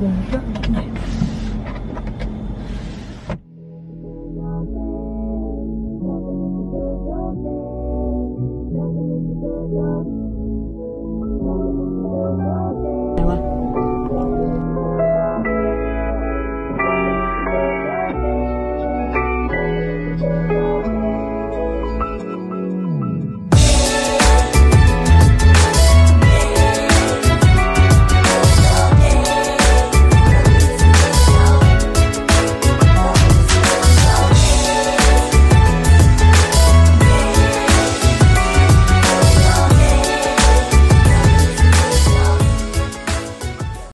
buồn rất